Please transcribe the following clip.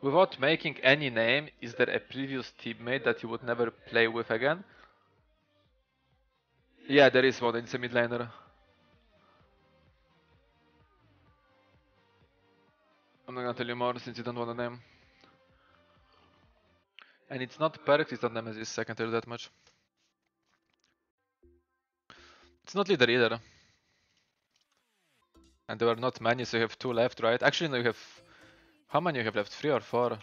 Without making any name, is there a previous teammate that you would never play with again? Yeah, there is one, it's a mid laner. I'm not gonna tell you more since you don't want a name. And it's not Perkz, it's not Nemesis, I can tell you that much. It's not Lider either. And there are not many, so you have two left, right? Actually, no, you have. How many you have left? Three or four?